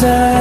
desire